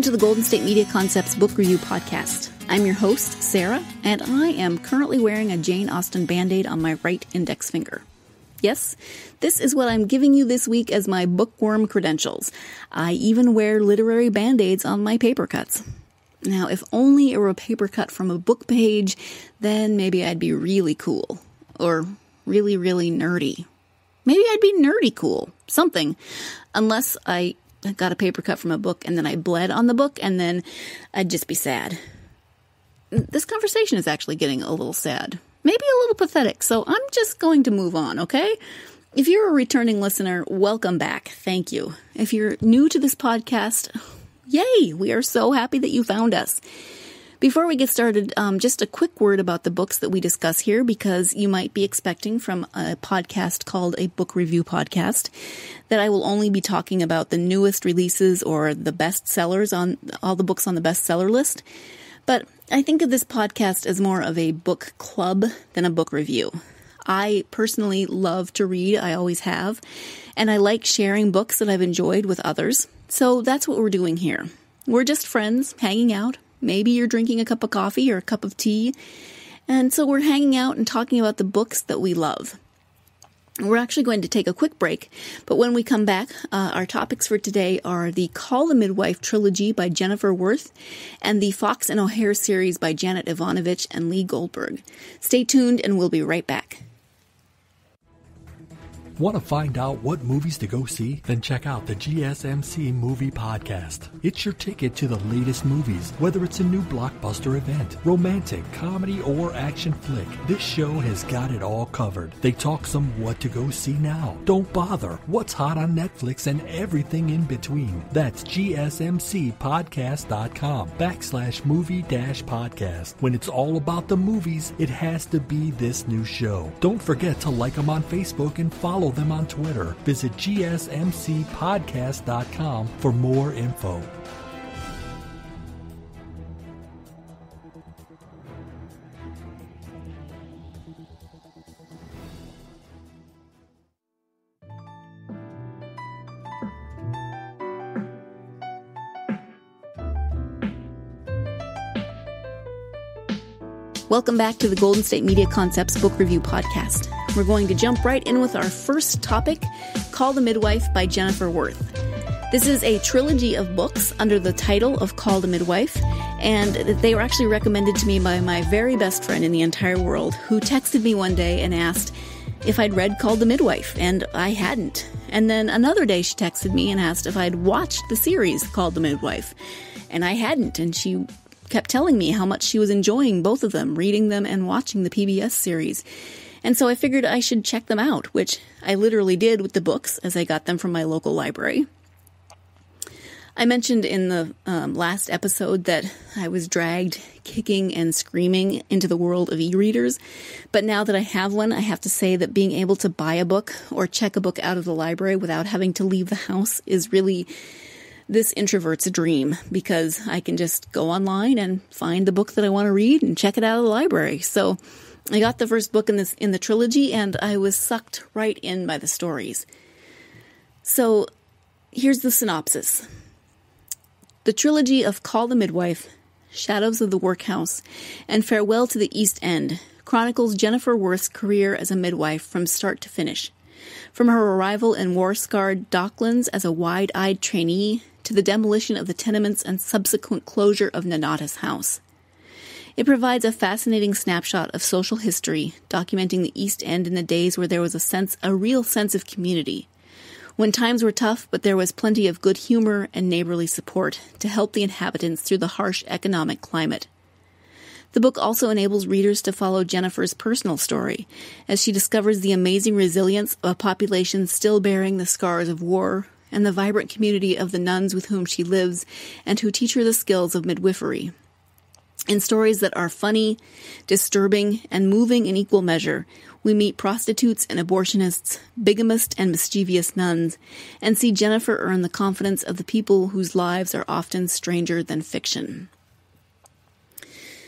Welcome to the Golden State Media Concepts Book Review Podcast. I'm your host, Sarah, and I am currently wearing a Jane Austen band aid on my right index finger. Yes, this is what I'm giving you this week as my bookworm credentials. I even wear literary band aids on my paper cuts. Now, if only it were a paper cut from a book page, then maybe I'd be really cool. Or really, really nerdy. Maybe I'd be nerdy cool. Something. Unless I got a paper cut from a book and then I bled on the book and then I'd just be sad. This conversation is actually getting a little sad. Maybe a little pathetic, so I'm just going to move on, okay? If you're a returning listener, welcome back. Thank you. If you're new to this podcast, yay! We are so happy that you found us. Before we get started, um, just a quick word about the books that we discuss here because you might be expecting from a podcast called a book review podcast that I will only be talking about the newest releases or the best sellers on all the books on the bestseller list. But I think of this podcast as more of a book club than a book review. I personally love to read, I always have, and I like sharing books that I've enjoyed with others. So that's what we're doing here. We're just friends hanging out, Maybe you're drinking a cup of coffee or a cup of tea. And so we're hanging out and talking about the books that we love. We're actually going to take a quick break, but when we come back, uh, our topics for today are the Call the Midwife trilogy by Jennifer Worth and the Fox and O'Hare series by Janet Evanovich and Lee Goldberg. Stay tuned and we'll be right back. Want to find out what movies to go see? Then check out the GSMC Movie Podcast. It's your ticket to the latest movies, whether it's a new blockbuster event, romantic, comedy, or action flick. This show has got it all covered. They talk some what to go see now. Don't bother. What's hot on Netflix and everything in between. That's GSMCpodcast.com backslash movie dash podcast. When it's all about the movies, it has to be this new show. Don't forget to like them on Facebook and follow follow them on Twitter. Visit gsmcpodcast.com for more info. Welcome back to the Golden State Media Concepts Book Review Podcast. We're going to jump right in with our first topic Call the Midwife by Jennifer Worth. This is a trilogy of books under the title of Call the Midwife, and they were actually recommended to me by my very best friend in the entire world, who texted me one day and asked if I'd read Called the Midwife, and I hadn't. And then another day she texted me and asked if I'd watched the series Called the Midwife, and I hadn't, and she kept telling me how much she was enjoying both of them, reading them and watching the PBS series. And so I figured I should check them out, which I literally did with the books as I got them from my local library. I mentioned in the um, last episode that I was dragged kicking and screaming into the world of e readers, but now that I have one, I have to say that being able to buy a book or check a book out of the library without having to leave the house is really this introvert's a dream because I can just go online and find the book that I want to read and check it out of the library. So I got the first book in this in the trilogy and I was sucked right in by the stories. So here's the synopsis. The trilogy of Call the Midwife, Shadows of the Workhouse, and Farewell to the East End chronicles Jennifer Worth's career as a midwife from start to finish. From her arrival in war scarred Docklands as a wide eyed trainee to the demolition of the tenements and subsequent closure of Nonnatus House. It provides a fascinating snapshot of social history, documenting the East End in the days where there was a sense, a real sense of community. When times were tough, but there was plenty of good humor and neighborly support to help the inhabitants through the harsh economic climate. The book also enables readers to follow Jennifer's personal story as she discovers the amazing resilience of a population still bearing the scars of war, and the vibrant community of the nuns with whom she lives and who teach her the skills of midwifery. In stories that are funny, disturbing, and moving in equal measure, we meet prostitutes and abortionists, bigamist and mischievous nuns, and see Jennifer earn the confidence of the people whose lives are often stranger than fiction.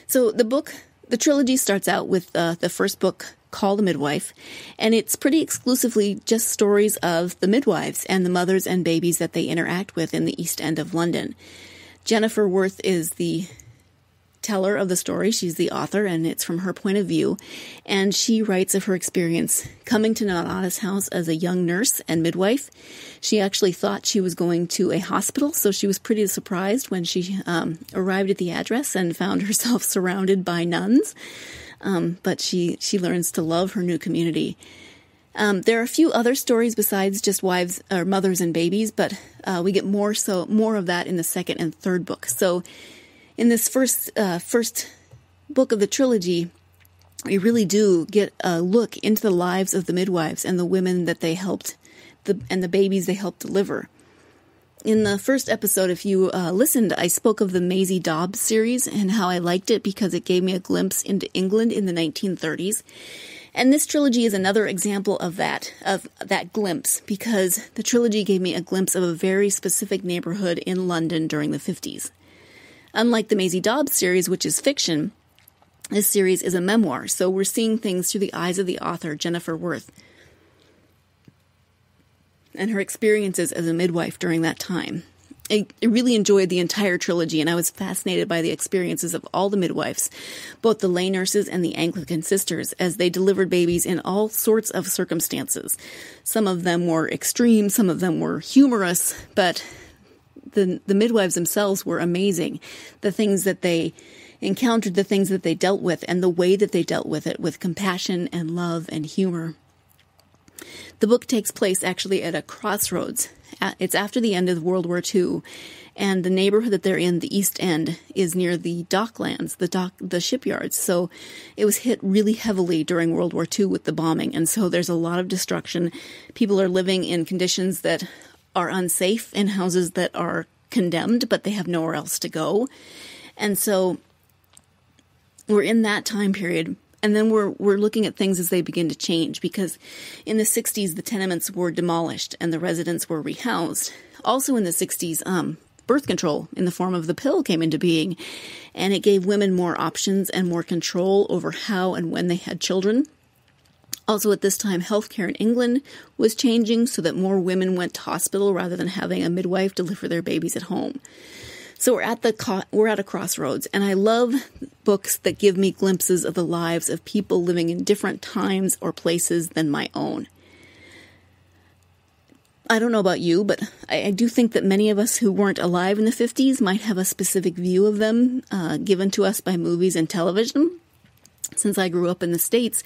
So the book, the trilogy starts out with uh, the first book, Call the Midwife, and it's pretty exclusively just stories of the midwives and the mothers and babies that they interact with in the East End of London. Jennifer Worth is the teller of the story. She's the author, and it's from her point of view. And she writes of her experience coming to Nonnatus House as a young nurse and midwife. She actually thought she was going to a hospital, so she was pretty surprised when she um, arrived at the address and found herself surrounded by nuns. Um, but she she learns to love her new community. Um, there are a few other stories besides just wives or mothers and babies, but uh, we get more so more of that in the second and third book. So in this first uh, first book of the trilogy, we really do get a look into the lives of the midwives and the women that they helped, the, and the babies they helped deliver. In the first episode, if you uh, listened, I spoke of the Maisie Dobbs series and how I liked it because it gave me a glimpse into England in the 1930s. And this trilogy is another example of that, of that glimpse, because the trilogy gave me a glimpse of a very specific neighborhood in London during the 50s. Unlike the Maisie Dobbs series, which is fiction, this series is a memoir, so we're seeing things through the eyes of the author, Jennifer Worth, and her experiences as a midwife during that time. I really enjoyed the entire trilogy, and I was fascinated by the experiences of all the midwives, both the lay nurses and the Anglican sisters, as they delivered babies in all sorts of circumstances. Some of them were extreme, some of them were humorous, but the the midwives themselves were amazing. The things that they encountered, the things that they dealt with, and the way that they dealt with it with compassion and love and humor. The book takes place actually at a crossroads. It's after the end of World War II, and the neighborhood that they're in, the East End, is near the docklands, the dock, the shipyards. So it was hit really heavily during World War II with the bombing, and so there's a lot of destruction. People are living in conditions that are unsafe in houses that are condemned, but they have nowhere else to go. And so we're in that time period. And then we're we're looking at things as they begin to change because in the 60s the tenements were demolished and the residents were rehoused. Also in the 60s, um, birth control in the form of the pill came into being, and it gave women more options and more control over how and when they had children. Also, at this time, healthcare in England was changing so that more women went to hospital rather than having a midwife deliver their babies at home. So we're at the co- we're at a crossroads, and I love books that give me glimpses of the lives of people living in different times or places than my own. I don't know about you, but I, I do think that many of us who weren't alive in the 50s might have a specific view of them uh, given to us by movies and television. Since I grew up in the States,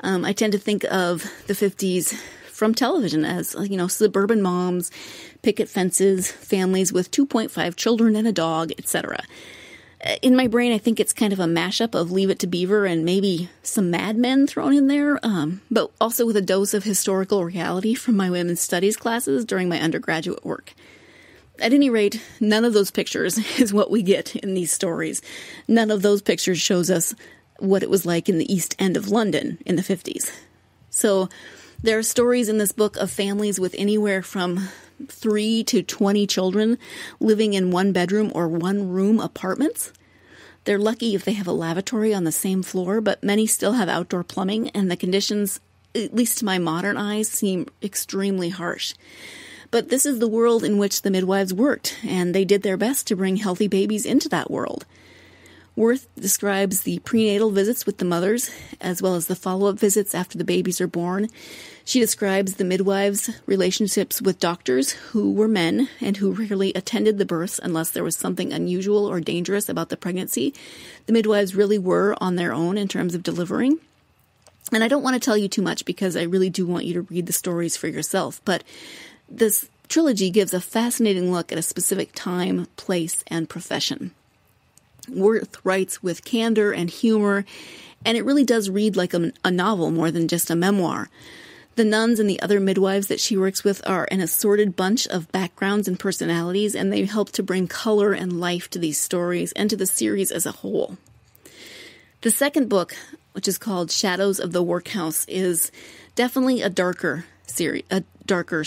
um, I tend to think of the 50s from television as, you know, suburban moms, picket fences, families with 2.5 children and a dog, etc. Uh, in my brain, I think it's kind of a mashup of Leave It to Beaver and maybe some Mad Men thrown in there, um, but also with a dose of historical reality from my women's studies classes during my undergraduate work. At any rate, none of those pictures is what we get in these stories. None of those pictures shows us what it was like in the East End of London in the 50s. So there are stories in this book of families with anywhere from three to 20 children living in one bedroom or one room apartments. They're lucky if they have a lavatory on the same floor, but many still have outdoor plumbing, and the conditions, at least to my modern eyes, seem extremely harsh. But this is the world in which the midwives worked, and they did their best to bring healthy babies into that world. Worth describes the prenatal visits with the mothers, as well as the follow up visits after the babies are born. She describes the midwives' relationships with doctors who were men and who rarely attended the births unless there was something unusual or dangerous about the pregnancy. The midwives really were on their own in terms of delivering. And I don't want to tell you too much because I really do want you to read the stories for yourself, but this trilogy gives a fascinating look at a specific time, place, and profession. Worth writes with candor and humor, and it really does read like a, a, novel more than just a memoir. The nuns and the other midwives that she works with are an assorted bunch of backgrounds and personalities, and they help to bring color and life to these stories and to the series as a whole. The second book, which is called Shadows of the Workhouse, is definitely a darker series, a darker,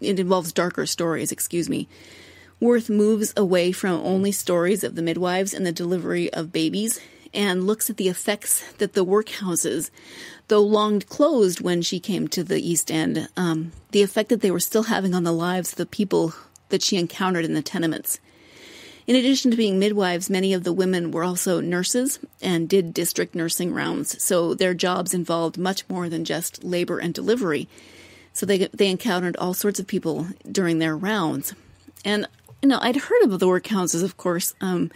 it involves darker stories, excuse me. Worth moves away from only stories of the midwives and the delivery of babies and looks at the effects that the workhouses, though long closed when she came to the East End, um, the effect that they were still having on the lives of the people that she encountered in the tenements. In addition to being midwives, many of the women were also nurses and did district nursing rounds, so their jobs involved much more than just labor and delivery. So they they encountered all sorts of people during their rounds, and know I'd heard of the workhouses, of course. Um,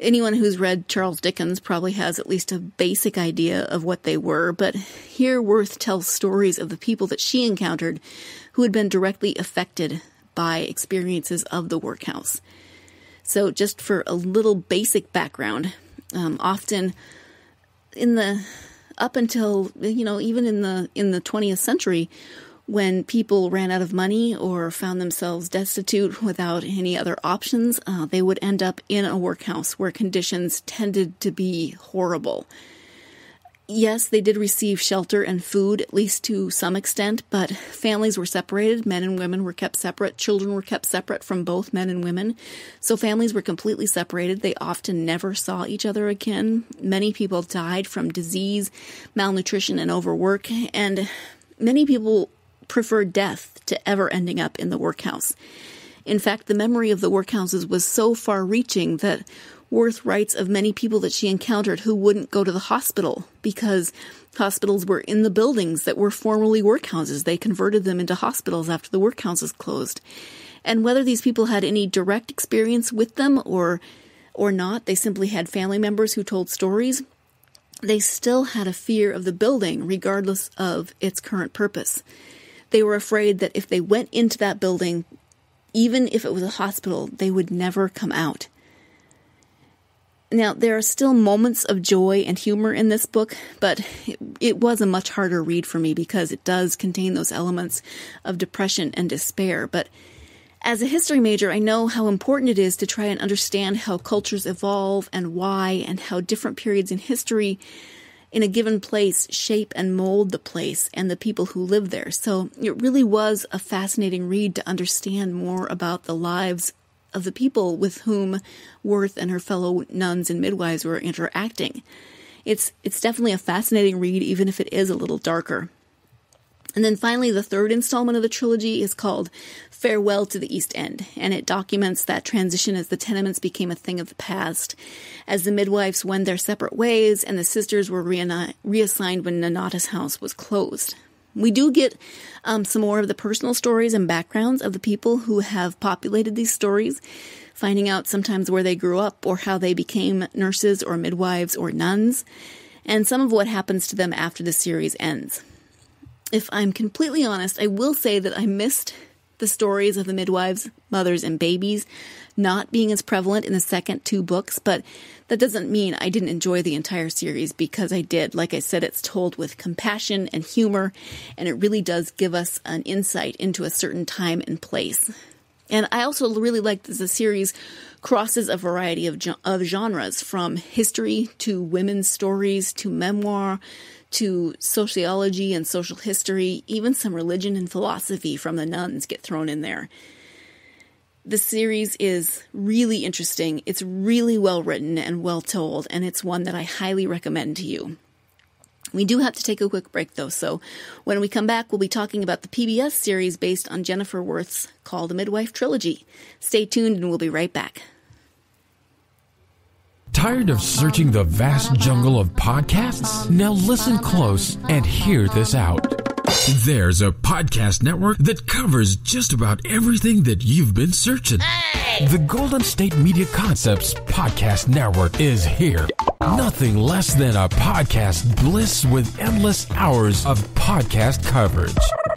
anyone who's read Charles Dickens probably has at least a basic idea of what they were, but here Worth tells stories of the people that she encountered who had been directly affected by experiences of the workhouse. So, just for a little basic background, um, often in the up until you know even in the in the 20th century when people ran out of money or found themselves destitute without any other options, uh, they would end up in a workhouse where conditions tended to be horrible. Yes, they did receive shelter and food, at least to some extent, but families were separated. Men and women were kept separate. Children were kept separate from both men and women. So families were completely separated. They often never saw each other again. Many people died from disease, malnutrition, and overwork. And many people preferred death to ever ending up in the workhouse. In fact, the memory of the workhouses was so far reaching that Worth writes of many people that she encountered who wouldn't go to the hospital because hospitals were in the buildings that were formerly workhouses. They converted them into hospitals after the workhouses closed. And whether these people had any direct experience with them or or not, they simply had family members who told stories. They still had a fear of the building regardless of its current purpose. They were afraid that if they went into that building, even if it was a hospital, they would never come out. Now, there are still moments of joy and humor in this book, but it, it, was a much harder read for me because it does contain those elements of depression and despair. But as a history major, I know how important it is to try and understand how cultures evolve and why, and how different periods in history in a given place shape and mold the place and the people who live there. So it really was a fascinating read to understand more about the lives of the people with whom Worth and her fellow nuns and midwives were interacting. It's it's definitely a fascinating read, even if it is a little darker. And then finally, the third installment of the trilogy is called Farewell to the East End, and it documents that transition as the tenements became a thing of the past, as the midwives went their separate ways, and the sisters were reassigned when Nonnatus House was closed. We do get um, some more of the personal stories and backgrounds of the people who have populated these stories, finding out sometimes where they grew up or how they became nurses or midwives or nuns, and some of what happens to them after the series ends. If I'm completely honest, I will say that I missed the stories of the midwives, mothers, and babies not being as prevalent in the second two books, but that doesn't mean I didn't enjoy the entire series because I did. Like I said, it's told with compassion and humor, and it really does give us an insight into a certain time and place. And I also really like that the series crosses a variety of, of genres from history to women's stories to memoir to sociology and social history, even some religion and philosophy from the nuns get thrown in there. The series is really interesting. It's really well written and well told, and it's one that I highly recommend to you. We do have to take a quick break though, so when we come back, we'll be talking about the PBS series based on Jennifer Worth's Call the Midwife trilogy. Stay tuned and we'll be right back. Tired of searching the vast jungle of podcasts? Now listen close and hear this out. There's a podcast network that covers just about everything that you've been searching. Hey! The Golden State Media Concepts Podcast Network is here. Nothing less than a podcast bliss with endless hours of podcast coverage.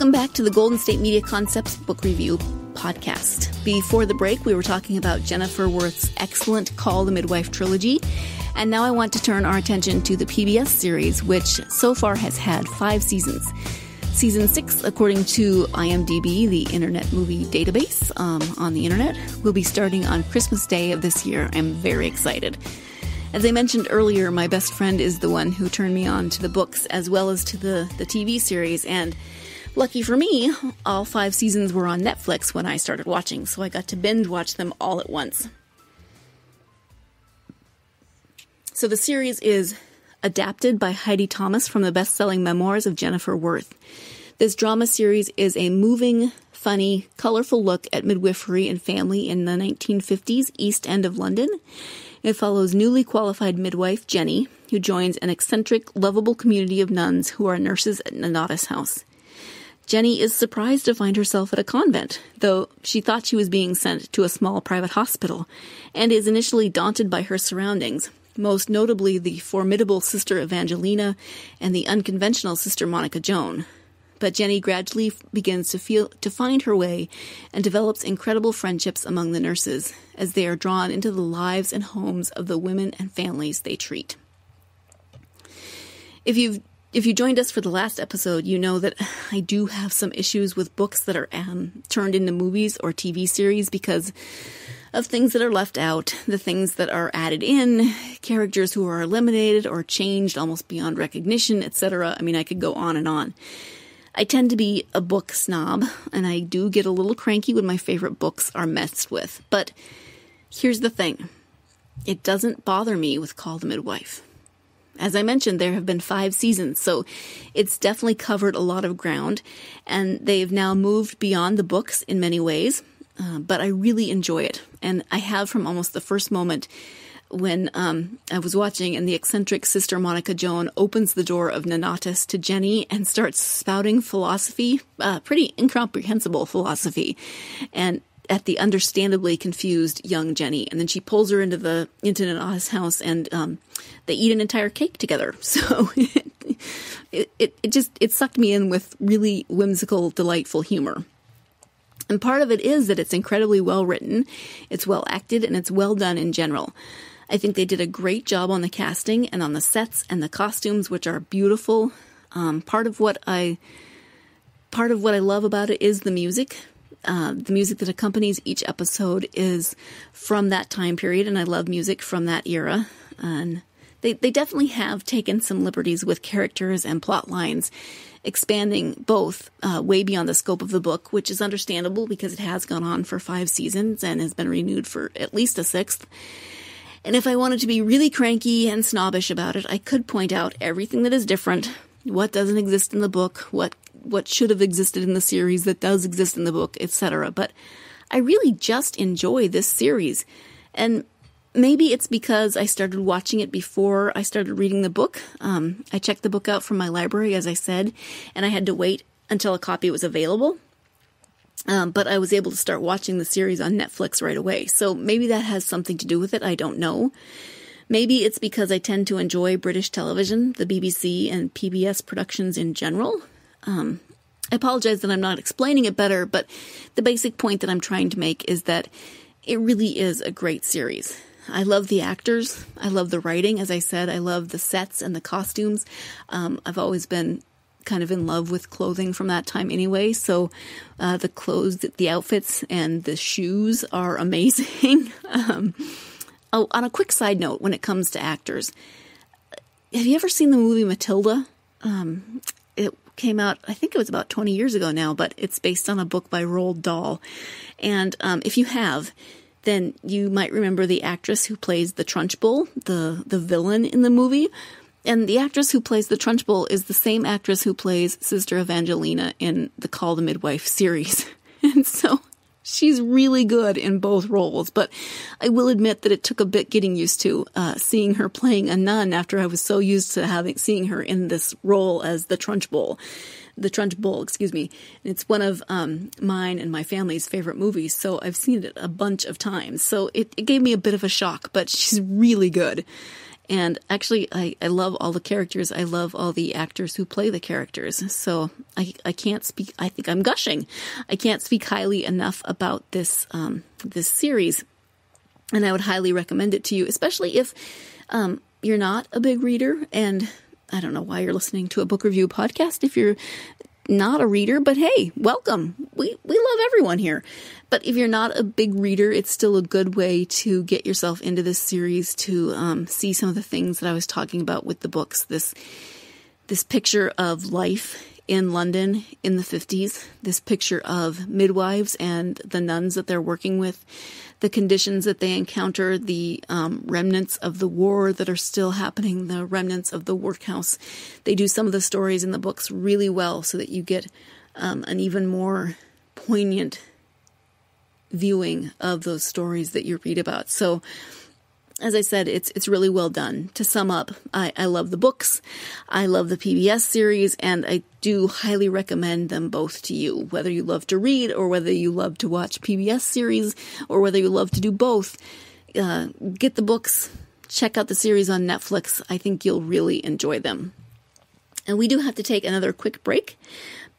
Welcome back to the Golden State Media Concepts Book Review podcast. Before the break, we were talking about Jennifer Worth's excellent Call the Midwife trilogy. And now I want to turn our attention to the PBS series, which so far has had five seasons. Season six, according to IMDb, the Internet Movie Database um, on the internet, will be starting on Christmas Day of this year. I'm very excited. As I mentioned earlier, my best friend is the one who turned me on to the books as well as to the, the TV series, and lucky for me, all five seasons were on Netflix when I started watching, so I got to binge watch them all at once. So the series is adapted by Heidi Thomas from the best selling memoirs of Jennifer Worth. This drama series is a moving, funny, colorful look at midwifery and family in the 1950s East End of London. It follows newly qualified midwife Jenny, who joins an eccentric, lovable community of nuns who are nurses at Nonnatus House. Jenny is surprised to find herself at a convent, though she thought she was being sent to a small private hospital, and is initially daunted by her surroundings, most notably the formidable Sister Evangelina and the unconventional Sister Monica Joan. But Jenny gradually begins to feel to find her way and develops incredible friendships among the nurses as they are drawn into the lives and homes of the women and families they treat. If you've if you joined us for the last episode, you know that I do have some issues with books that are um, turned into movies or TV series because of things that are left out, the things that are added in, characters who are eliminated or changed almost beyond recognition, etc. I mean, I could go on and on. I tend to be a book snob, and I do get a little cranky when my favorite books are messed with. But here's the thing it doesn't bother me with Call the Midwife. As I mentioned, there have been five seasons, so it's definitely covered a lot of ground, and they've now moved beyond the books in many ways. Uh, but I really enjoy it, and I have from almost the first moment when um, I was watching, and the eccentric sister Monica Joan opens the door of Nonnatus to Jenny and starts spouting philosophy, uh, pretty incomprehensible philosophy, and at the understandably confused young Jenny, and then she pulls her into the into Nonnatus house, and um, they eat an entire cake together. So it, it it just it sucked me in with really whimsical, delightful humor. And part of it is that it's incredibly well written, it's well acted, and it's well done in general. I think they did a great job on the casting and on the sets and the costumes, which are beautiful. Um, part of what I part of what I love about it is the music. Uh, the music that accompanies each episode is from that time period, and I love music from that era. And they, they definitely have taken some liberties with characters and plot lines expanding both uh, way beyond the scope of the book, which is understandable because it has gone on for five seasons and has been renewed for at least a sixth. And if I wanted to be really cranky and snobbish about it, I could point out everything that is different, what doesn't exist in the book, what what should have existed in the series that does exist in the book, etc. But I really just enjoy this series. And maybe it's because I started watching it before I started reading the book. Um, I checked the book out from my library, as I said, and I had to wait until a copy was available. Um, but I was able to start watching the series on Netflix right away. So maybe that has something to do with it. I don't know. Maybe it's because I tend to enjoy British television, the BBC, and PBS productions in general. Um, I apologize that I'm not explaining it better, but the basic point that I'm trying to make is that it really is a great series. I love the actors. I love the writing. As I said, I love the sets and the costumes. Um, I've always been kind of in love with clothing from that time anyway. So uh, the clothes, the outfits, and the shoes are amazing. um, oh, on a quick side note, when it comes to actors, have you ever seen the movie Matilda? Um, came out, I think it was about 20 years ago now, but it's based on a book by Roald Dahl. And um, if you have, then you might remember the actress who plays the Trunchbull, the the villain in the movie. And the actress who plays the Trunchbull is the same actress who plays Sister Evangelina in the Call the Midwife series. And so she's really good in both roles, but I will admit that it took a bit getting used to uh, seeing her playing a nun after I was so used to having seeing her in this role as the Trunchbull the Trunchbull, excuse me. And It's one of um, mine and my family's favorite movies, so I've seen it a bunch of times. So it, it gave me a bit of a shock, but she's really good. And actually, I, I love all the characters. I love all the actors who play the characters. So I, I can't speak, I think I'm gushing. I can't speak highly enough about this, um, this series. And I would highly recommend it to you, especially if um, you're not a big reader. And I don't know why you're listening to a book review podcast if you're not a reader, but hey, welcome. We we love everyone here. But if you're not a big reader, it's still a good way to get yourself into this series to um, see some of the things that I was talking about with the books. This this picture of life in London in the 50s, this picture of midwives and the nuns that they're working with, the conditions that they encounter, the um, remnants of the war that are still happening, the remnants of the workhouse. They do some of the stories in the books really well so that you get um, an even more poignant viewing of those stories that you read about. So, as I said, it's it's really well done. To sum up, I, I love the books, I love the PBS series, and I do highly recommend them both to you. Whether you love to read or whether you love to watch PBS series or whether you love to do both, uh, get the books, check out the series on Netflix. I think you'll really enjoy them. And we do have to take another quick break.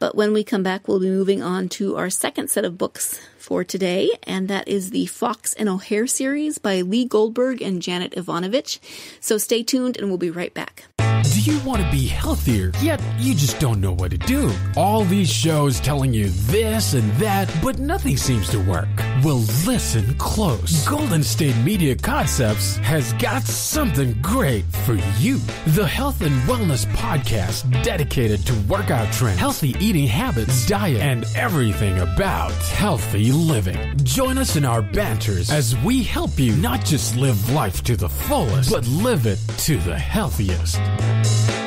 But when we come back, we'll be moving on to our second set of books for today, and that is the Fox and O'Hare series by Lee Goldberg and Janet Evanovich. So stay tuned, and we'll be right back. Do you want to be healthier, yet you just don't know what to do? All these shows telling you this and that, but nothing seems to work. Well, listen close. Golden State Media Concepts has got something great for you. The Health and Wellness Podcast dedicated to workout trends, healthy eating habits, diet, and everything about healthy living. Join us in our banters as we help you not just live life to the fullest, but live it to the healthiest you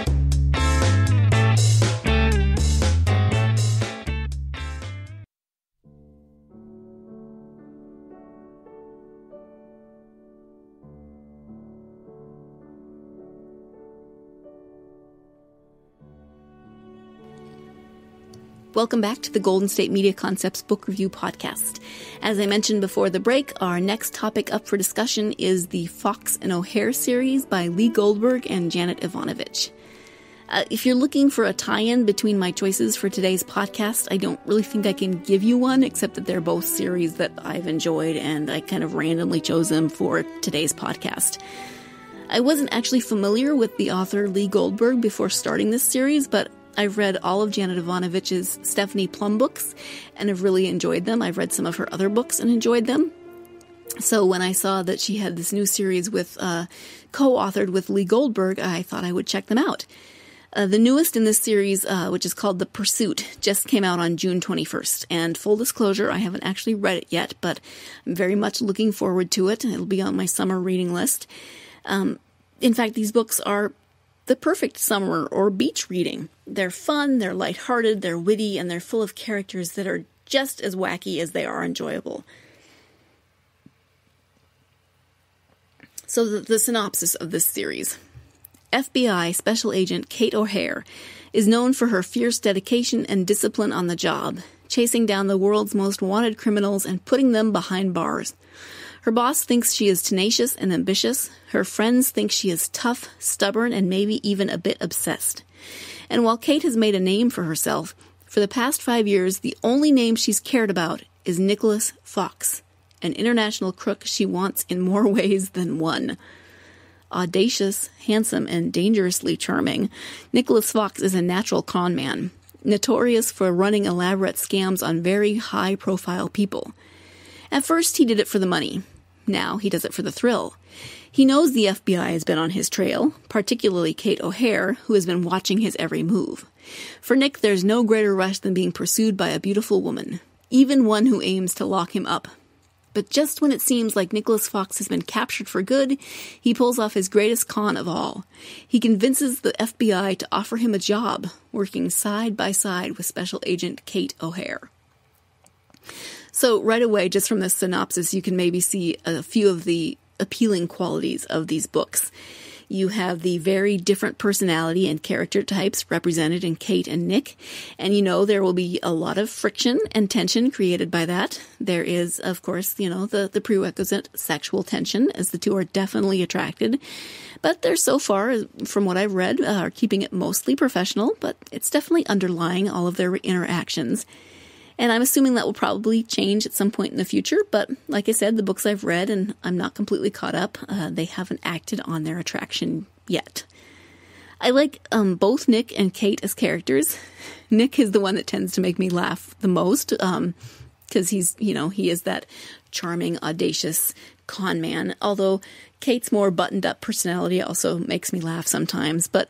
Welcome back to the Golden State Media Concepts Book Review Podcast. As I mentioned before the break, our next topic up for discussion is the Fox and O'Hare series by Lee Goldberg and Janet Evanovich. Uh, if you're looking for a tie in between my choices for today's podcast, I don't really think I can give you one, except that they're both series that I've enjoyed and I kind of randomly chose them for today's podcast. I wasn't actually familiar with the author Lee Goldberg before starting this series, but I've read all of Janet Evanovich's Stephanie Plum books and have really enjoyed them. I've read some of her other books and enjoyed them. So when I saw that she had this new series with uh, co-authored with Lee Goldberg, I thought I would check them out. Uh, the newest in this series, uh, which is called The Pursuit, just came out on June 21st. And full disclosure, I haven't actually read it yet, but I'm very much looking forward to it. It'll be on my summer reading list. Um, in fact, these books are the perfect summer or beach reading. They're fun, they're lighthearted, they're witty, and they're full of characters that are just as wacky as they are enjoyable. So, the, the synopsis of this series FBI Special Agent Kate O'Hare is known for her fierce dedication and discipline on the job, chasing down the world's most wanted criminals and putting them behind bars. Her boss thinks she is tenacious and ambitious. Her friends think she is tough, stubborn, and maybe even a bit obsessed. And while Kate has made a name for herself, for the past five years, the only name she's cared about is Nicholas Fox, an international crook she wants in more ways than one. Audacious, handsome, and dangerously charming, Nicholas Fox is a natural con man, notorious for running elaborate scams on very high profile people. At first, he did it for the money. Now he does it for the thrill. He knows the FBI has been on his trail, particularly Kate O'Hare, who has been watching his every move. For Nick, there's no greater rush than being pursued by a beautiful woman, even one who aims to lock him up. But just when it seems like Nicholas Fox has been captured for good, he pulls off his greatest con of all. He convinces the FBI to offer him a job, working side by side with Special Agent Kate O'Hare. So, right away, just from the synopsis, you can maybe see a few of the appealing qualities of these books. You have the very different personality and character types represented in Kate and Nick. And you know, there will be a lot of friction and tension created by that. There is, of course, you know, the, the prerequisite sexual tension as the two are definitely attracted. But they're so far, from what I've read, uh, are keeping it mostly professional, but it's definitely underlying all of their interactions. And I'm assuming that will probably change at some point in the future. But like I said, the books I've read, and I'm not completely caught up, uh, they haven't acted on their attraction yet. I like um, both Nick and Kate as characters. Nick is the one that tends to make me laugh the most because um, he's, you know, he is that charming, audacious con man. Although Kate's more buttoned up personality also makes me laugh sometimes. But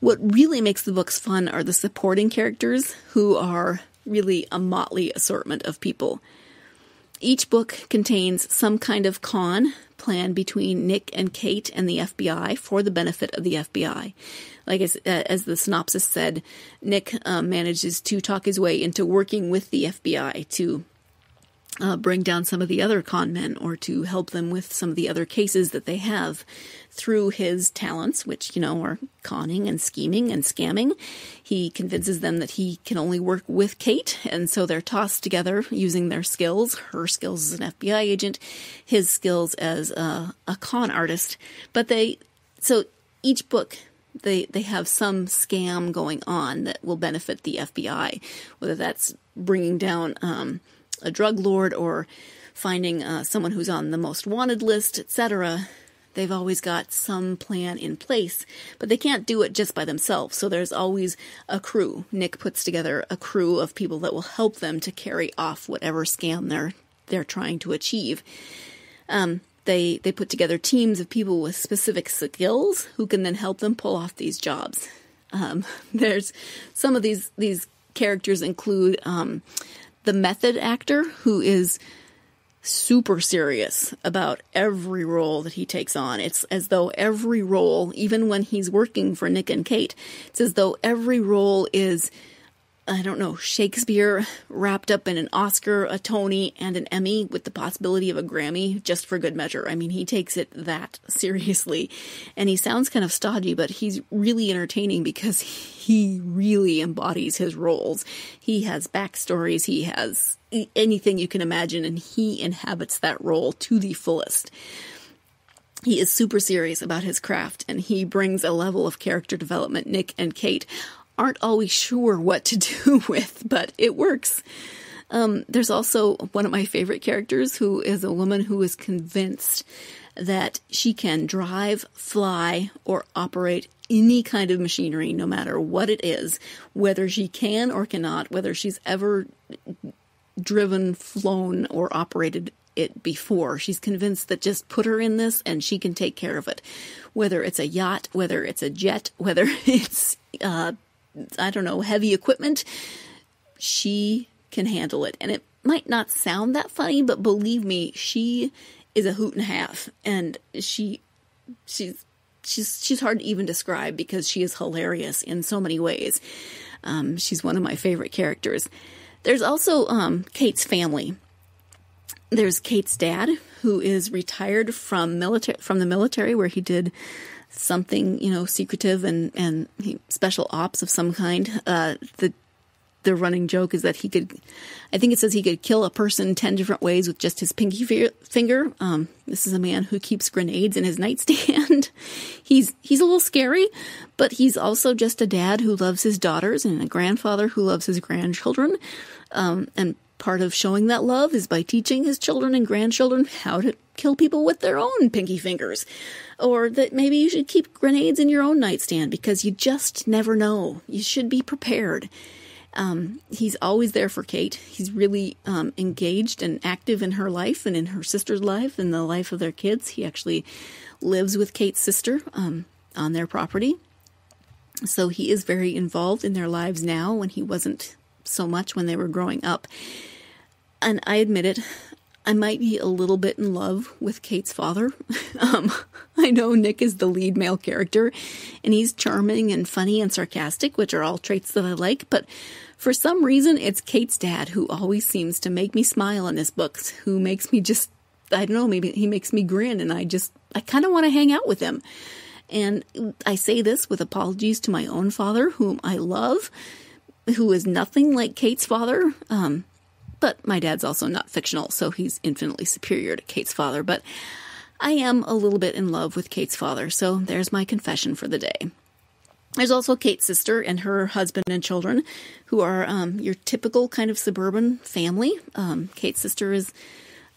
what really makes the books fun are the supporting characters who are really a motley assortment of people. Each book contains some kind of con plan between Nick and Kate and the FBI for the benefit of the FBI. Like as, uh, as the synopsis said, Nick uh, manages to talk his way into working with the FBI to uh, bring down some of the other con men or to help them with some of the other cases that they have through his talents, which, you know, are conning and scheming and scamming. He convinces them that he can only work with Kate, and so they're tossed together using their skills her skills as an FBI agent, his skills as a, a con artist. But they, so each book they they have some scam going on that will benefit the FBI, whether that's bringing down um, a drug lord or finding uh, someone who's on the most wanted list, etc. They've always got some plan in place, but they can't do it just by themselves. So there's always a crew. Nick puts together a crew of people that will help them to carry off whatever scam they're they're trying to achieve. Um, they they put together teams of people with specific skills who can then help them pull off these jobs. Um, there's some of these these characters include um, the method actor who is super serious about every role that he takes on. It's as though every role, even when he's working for Nick and Kate, it's as though every role is I don't know, Shakespeare wrapped up in an Oscar, a Tony, and an Emmy with the possibility of a Grammy just for good measure. I mean, he takes it that seriously. And he sounds kind of stodgy, but he's really entertaining because he really embodies his roles. He has backstories, he has anything you can imagine, and he inhabits that role to the fullest he is super serious about his craft and he brings a level of character development Nick and Kate aren't always sure what to do with, but it works. Um, there's also one of my favorite characters who is a woman who is convinced that she can drive, fly, or operate any kind of machinery, no matter what it is, whether she can or cannot, whether she's ever driven, flown, or operated it before. She's convinced that just put her in this and she can take care of it. Whether it's a yacht, whether it's a jet, whether it's uh, I don't know, heavy equipment, she can handle it. And it might not sound that funny, but believe me, she is a hoot and a half. And she, she's, she's, she's hard to even describe because she is hilarious in so many ways. Um, she's one of my favorite characters. There's also um, Kate's family. There's Kate's dad, who is retired from military from the military, where he did something, you know, secretive and and special ops of some kind. Uh, the the running joke is that he could, I think it says he could kill a person ten different ways with just his pinky finger. Um, this is a man who keeps grenades in his nightstand. he's he's a little scary, but he's also just a dad who loves his daughters and a grandfather who loves his grandchildren. Um, and part of showing that love is by teaching his children and grandchildren how to kill people with their own pinky fingers. Or that maybe you should keep grenades in your own nightstand because you just never know. You should be prepared. Um, he's always there for Kate. He's really um, engaged and active in her life and in her sister's life and the life of their kids. He actually lives with Kate's sister um, on their property. So he is very involved in their lives now when he wasn't so much when they were growing up. And I admit it, I might be a little bit in love with Kate's father. um, I know Nick is the lead male character, and he's charming and funny and sarcastic, which are all traits that I like, but for some reason, it's Kate's dad who always seems to make me smile in his books, who makes me just, I don't know, maybe he makes me grin, and I just, I kind of want to hang out with him. And I say this with apologies to my own father, whom I love, who is nothing like Kate's father. Um, but my dad's also not fictional, so he's infinitely superior to Kate's father. But I am a little bit in love with Kate's father, so there's my confession for the day. There's also Kate's sister and her husband and children, who are um, your typical kind of suburban family. Um, Kate's sister is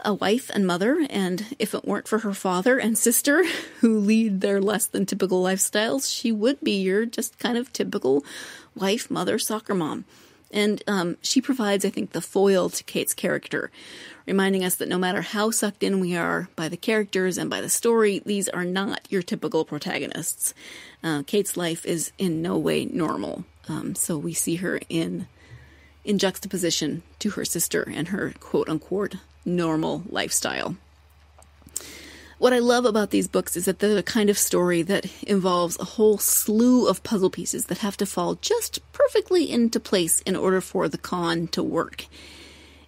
a wife and mother, and if it weren't for her father and sister, who lead their less than typical lifestyles, she would be your just kind of typical wife, mother, soccer mom. And um, she provides, I think, the foil to Kate's character, reminding us that no matter how sucked in we are by the characters and by the story, these are not your typical protagonists. Uh, Kate's life is in no way normal, um, so we see her in in juxtaposition to her sister and her quote unquote normal lifestyle. What I love about these books is that they're the kind of story that involves a whole slew of puzzle pieces that have to fall just perfectly into place in order for the con to work.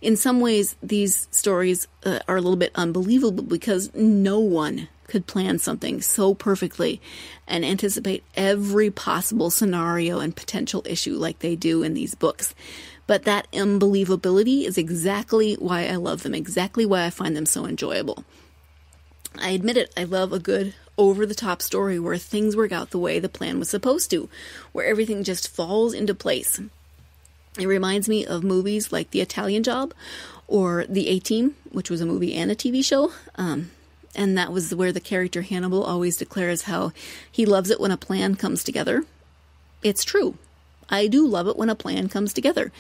In some ways, these stories uh, are a little bit unbelievable because no one could plan something so perfectly and anticipate every possible scenario and potential issue like they do in these books. But that unbelievability is exactly why I love them, exactly why I find them so enjoyable. I admit it, I love a good over the top story where things work out the way the plan was supposed to, where everything just falls into place. It reminds me of movies like The Italian Job or The A Team, which was a movie and a TV show. Um, and that was where the character Hannibal always declares how he loves it when a plan comes together. It's true. I do love it when a plan comes together.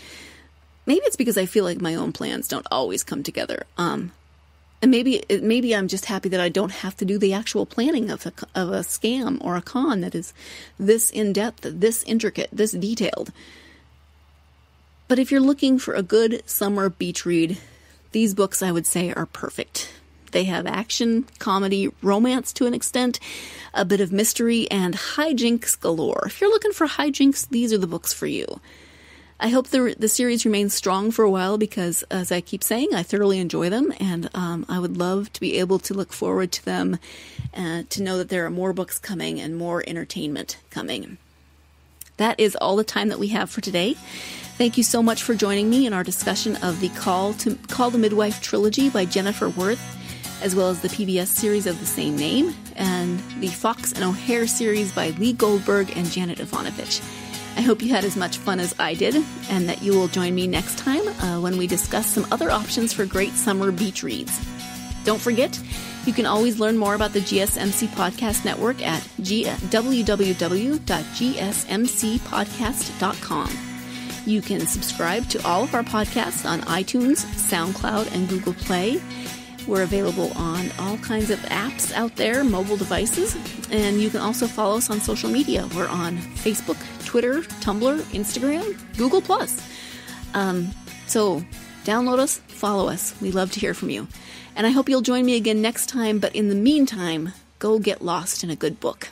Maybe it's because I feel like my own plans don't always come together. Um, and maybe maybe I'm just happy that I don't have to do the actual planning of a, of a scam or a con that is this in depth, this intricate, this detailed. But if you're looking for a good summer beach read, these books I would say are perfect. They have action, comedy, romance to an extent, a bit of mystery, and hijinks galore. If you're looking for hijinks, these are the books for you. I hope the the series remains strong for a while because, as I keep saying, I thoroughly enjoy them, and um, I would love to be able to look forward to them, uh, to know that there are more books coming and more entertainment coming. That is all the time that we have for today. Thank you so much for joining me in our discussion of the Call to Call the Midwife trilogy by Jennifer Worth, as well as the PBS series of the same name, and the Fox and O'Hare series by Lee Goldberg and Janet Evanovich. I hope you had as much fun as I did, and that you will join me next time uh, when we discuss some other options for great summer beach reads. Don't forget, you can always learn more about the GSMC Podcast Network at g- www.gsmcpodcast.com. You can subscribe to all of our podcasts on iTunes, SoundCloud, and Google Play. We're available on all kinds of apps out there, mobile devices, and you can also follow us on social media. We're on Facebook, Twitter, Tumblr, Instagram, Google Plus. Um, so download us, follow us. We love to hear from you. And I hope you'll join me again next time, but in the meantime, go get lost in a good book.